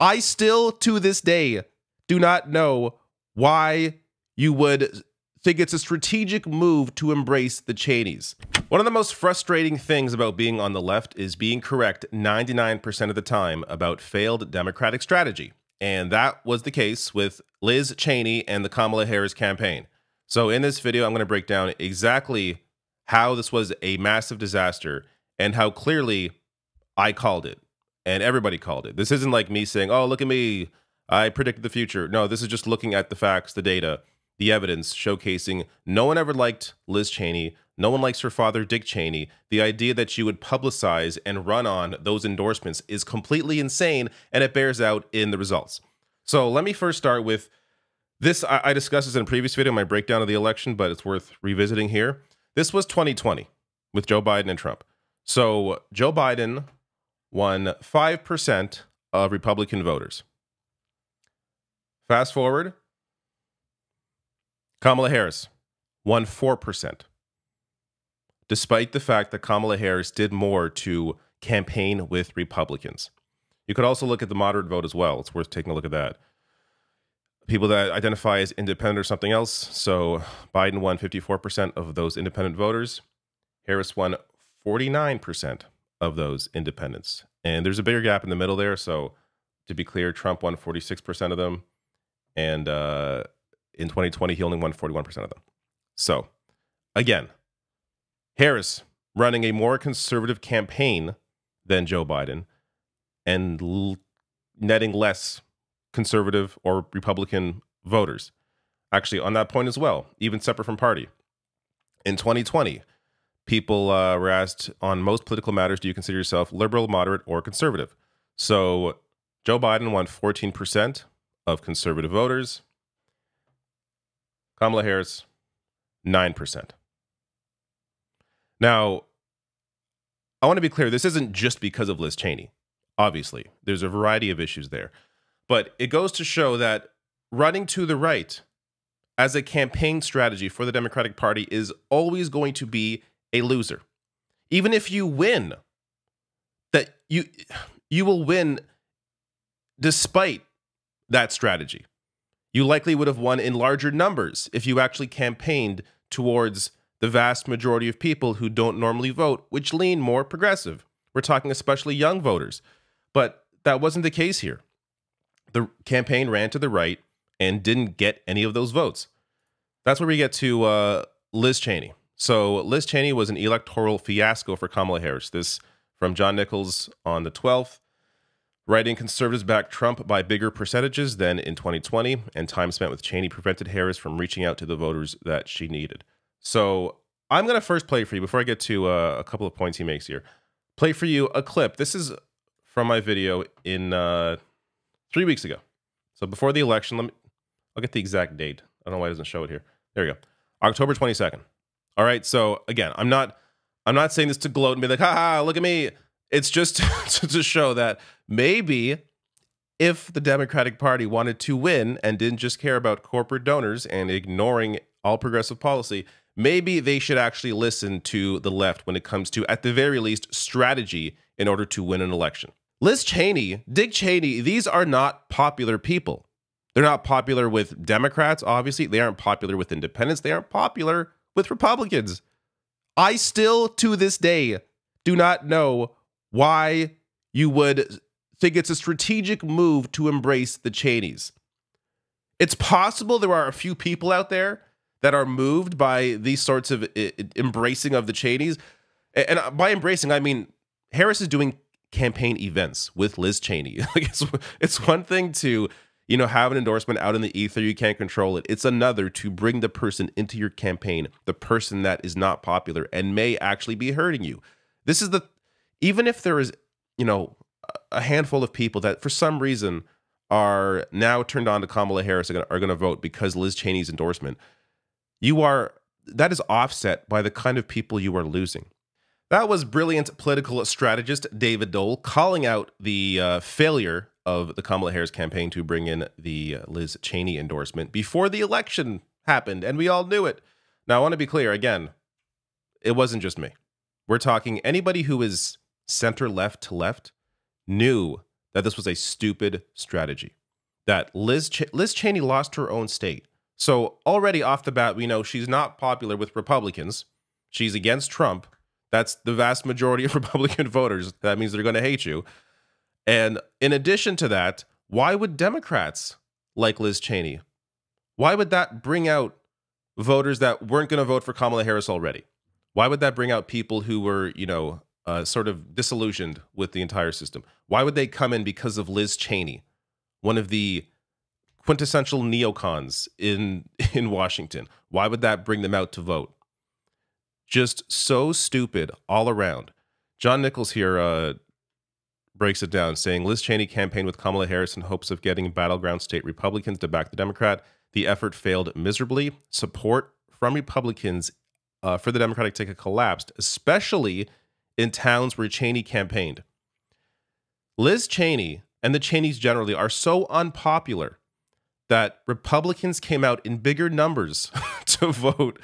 I still, to this day, do not know why you would think it's a strategic move to embrace the Cheneys. One of the most frustrating things about being on the left is being correct 99% of the time about failed Democratic strategy. And that was the case with Liz Cheney and the Kamala Harris campaign. So, in this video, I'm going to break down exactly how this was a massive disaster and how clearly I called it and everybody called it. This isn't like me saying, oh, look at me. I predicted the future. No, this is just looking at the facts, the data, the evidence showcasing no one ever liked Liz Cheney. No one likes her father, Dick Cheney. The idea that you would publicize and run on those endorsements is completely insane, and it bears out in the results. So let me first start with this. I, discussed this in a previous video, my breakdown of the election, but it's worth revisiting here. This was 2020 with Joe Biden and Trump. So Joe Biden won 5% of Republican voters. Fast forward, Kamala Harris won 4%, despite the fact that Kamala Harris did more to campaign with Republicans. You could also look at the moderate vote as well. It's worth taking a look at that. People that identify as independent or something else. So Biden won 54% of those independent voters. Harris won 49% of those independents. And there's a bigger gap in the middle there. So to be clear, Trump won 46% of them. And uh, in 2020, he only won 41% of them. So again, Harris running a more conservative campaign than Joe Biden and l- netting less conservative or Republican voters. Actually, on that point as well, even separate from party. In 2020, people uh, were asked on most political matters, do you consider yourself liberal, moderate, or conservative? So Joe Biden won 14% of conservative voters. Kamala Harris, 9%. Now, I want to be clear this isn't just because of Liz Cheney. Obviously, there's a variety of issues there. But it goes to show that running to the right as a campaign strategy for the Democratic Party is always going to be a loser. Even if you win, that you you will win despite that strategy. You likely would have won in larger numbers if you actually campaigned towards the vast majority of people who don't normally vote, which lean more progressive. We're talking especially young voters. But that wasn't the case here. The campaign ran to the right and didn't get any of those votes. That's where we get to uh, Liz Cheney. So Liz Cheney was an electoral fiasco for Kamala Harris. This from John Nichols on the 12th. Writing conservatives backed Trump by bigger percentages than in 2020, and time spent with Cheney prevented Harris from reaching out to the voters that she needed. So I'm going to first play for you before I get to uh, a couple of points he makes here. Play for you a clip. This is from my video in uh, three weeks ago. So before the election, let me. I'll get the exact date. I don't know why it doesn't show it here. There we go. October 22nd. All right. So again, I'm not I'm not saying this to gloat and be like, ha, look at me. It's just to show that maybe if the Democratic Party wanted to win and didn't just care about corporate donors and ignoring all progressive policy, maybe they should actually listen to the left when it comes to, at the very least, strategy in order to win an election. Liz Cheney, Dick Cheney, these are not popular people. They're not popular with Democrats, obviously. They aren't popular with independents. They aren't popular with Republicans. I still, to this day, do not know why you would think it's a strategic move to embrace the Cheneys. It's possible there are a few people out there that are moved by these sorts of eh, eh, embracing of the Cheneys. And uh, by embracing, I mean Harris is doing campaign events with Liz Cheney. it's one thing to you know, have an endorsement out in the ether, you can't control it. It's another to bring the person into your campaign, the person that is not popular and may actually be hurting you. This is the, even if there is, you know, a handful of people that for some reason are now turned on to Kamala Harris are going to vote because Liz Cheney's endorsement, you are, that is offset by the kind of people you are losing. That was brilliant political strategist David Doel calling out the uh, failure of the Kamala Harris campaign to bring in the Liz Cheney endorsement before the election happened, and we all knew it. Now, I want to be clear again, it wasn't just me. We're talking anybody who is center left to left knew that this was a stupid strategy. That Liz Ch- Liz Cheney lost her own state. So already off the bat, we know she's not popular with Republicans. She's against Trump. That's the vast majority of Republican voters. That means they're going to hate you. And in addition to that, why would Democrats like Liz Cheney? Why would that bring out voters that weren't going to vote for Kamala Harris already? Why would that bring out people who were, you know, uh, sort of disillusioned with the entire system? Why would they come in because of Liz Cheney, one of the quintessential neocons in in Washington? Why would that bring them out to vote? Just so stupid all around. John Nichols here uh, breaks it down, saying Liz Cheney campaigned with Kamala Harris in hopes of getting battleground state Republicans to back the Democrat. The effort failed miserably. Support from Republicans uh, for the Democratic ticket collapsed, especially in towns where Cheney campaigned. Liz Cheney and the Cheneys generally are so unpopular that Republicans came out in bigger numbers to vote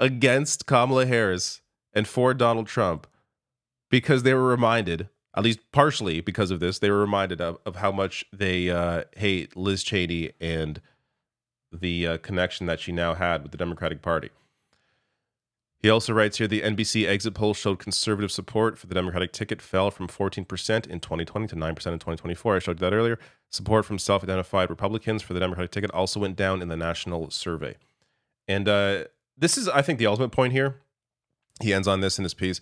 against Kamala Harris and for Donald Trump because they were reminded, at least partially because of this, they were reminded of, of how much they uh, hate Liz Cheney and the uh, connection that she now had with the Democratic Party. He also writes here the NBC exit poll showed conservative support for the Democratic ticket fell from 14% in 2020 to 9% in 2024. I showed that earlier. Support from self identified Republicans for the Democratic ticket also went down in the national survey. And uh, this is, I think, the ultimate point here. He ends on this in his piece.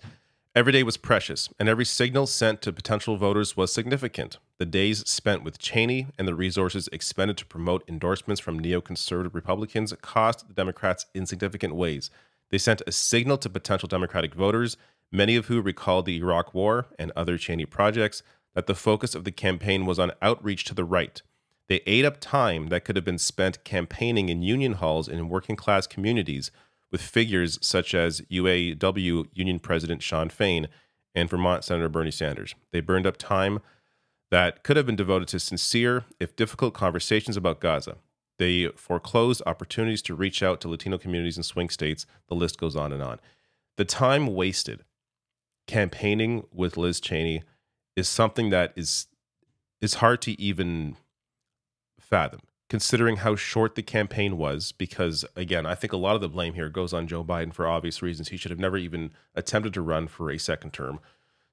Every day was precious, and every signal sent to potential voters was significant. The days spent with Cheney and the resources expended to promote endorsements from neoconservative Republicans cost the Democrats in significant ways. They sent a signal to potential Democratic voters, many of who recalled the Iraq War and other Cheney projects, that the focus of the campaign was on outreach to the right. They ate up time that could have been spent campaigning in union halls in working class communities with figures such as UAW Union President Shawn Fain and Vermont Senator Bernie Sanders. They burned up time that could have been devoted to sincere, if difficult, conversations about Gaza. They foreclosed opportunities to reach out to Latino communities in swing states. The list goes on and on. The time wasted campaigning with Liz Cheney is something that is is hard to even fathom considering how short the campaign was because again i think a lot of the blame here goes on joe biden for obvious reasons he should have never even attempted to run for a second term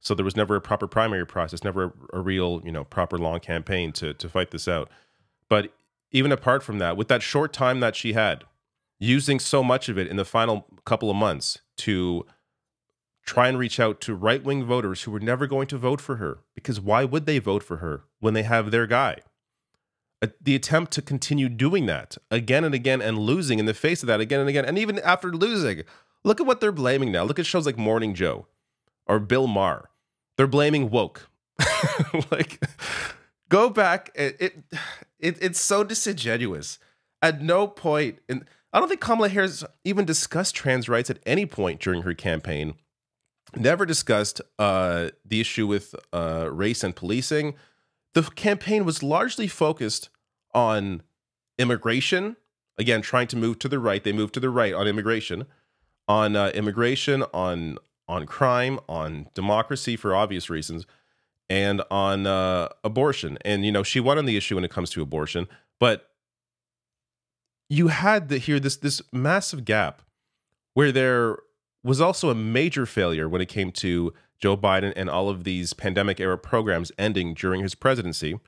so there was never a proper primary process never a, a real you know proper long campaign to to fight this out but even apart from that, with that short time that she had, using so much of it in the final couple of months to try and reach out to right wing voters who were never going to vote for her. Because why would they vote for her when they have their guy? The attempt to continue doing that again and again and losing in the face of that again and again. And even after losing, look at what they're blaming now. Look at shows like Morning Joe or Bill Maher. They're blaming woke. like, go back. It, it, it, it's so disingenuous. At no point, and I don't think Kamala Harris even discussed trans rights at any point during her campaign. Never discussed uh, the issue with uh, race and policing. The campaign was largely focused on immigration. Again, trying to move to the right. They moved to the right on immigration, on uh, immigration, on on crime, on democracy for obvious reasons and on uh, abortion. And you know, she won on the issue when it comes to abortion, but you had the, here this this massive gap where there was also a major failure when it came to Joe Biden and all of these pandemic era programs ending during his presidency,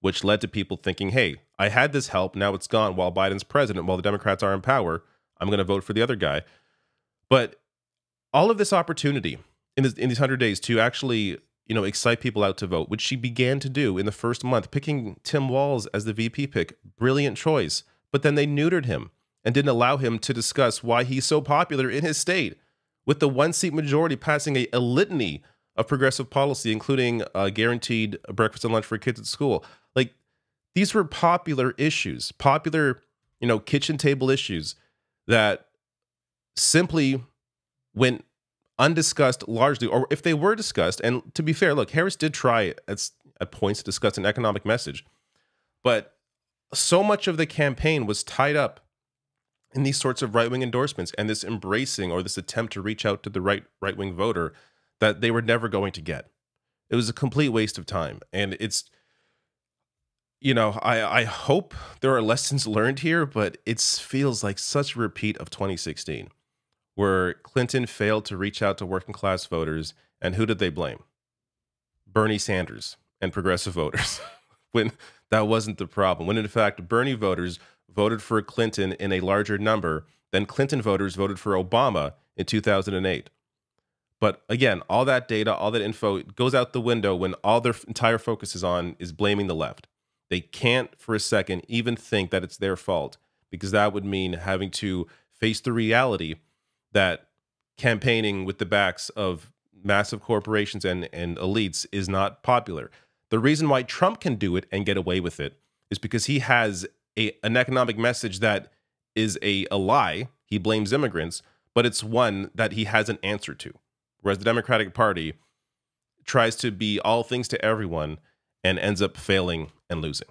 which led to people thinking, "Hey, I had this help, now it's gone while Biden's president, while the Democrats are in power, I'm going to vote for the other guy." But all of this opportunity in, this, in these 100 days to actually you know, excite people out to vote, which she began to do in the first month, picking Tim Walz as the VP pick. Brilliant choice. But then they neutered him and didn't allow him to discuss why he's so popular in his state, with the one seat majority passing a, a litany of progressive policy, including uh, guaranteed breakfast and lunch for kids at school. Like these were popular issues, popular, you know, kitchen table issues that simply went undiscussed largely, or if they were discussed, and to be fair, look, Harris did try at, at points to discuss an economic message, but so much of the campaign was tied up in these sorts of right wing endorsements and this embracing or this attempt to reach out to the right right wing voter that they were never going to get. It was a complete waste of time, and it's you know, I, I hope there are lessons learned here, but it feels like such a repeat of 2016, where Clinton failed to reach out to working class voters. And who did they blame? Bernie Sanders and progressive voters, when that wasn't the problem. When in fact, Bernie voters voted for Clinton in a larger number than Clinton voters voted for Obama in 2008. But again, all that data, all that info goes out the window when all their entire focus is on is blaming the left. They can't for a second even think that it's their fault because that would mean having to face the reality that campaigning with the backs of massive corporations and, and elites is not popular. The reason why Trump can do it and get away with it is because he has a, an economic message that is a, a lie. He blames immigrants, but it's one that he has an answer to. Whereas the Democratic Party tries to be all things to everyone and ends up failing and losing.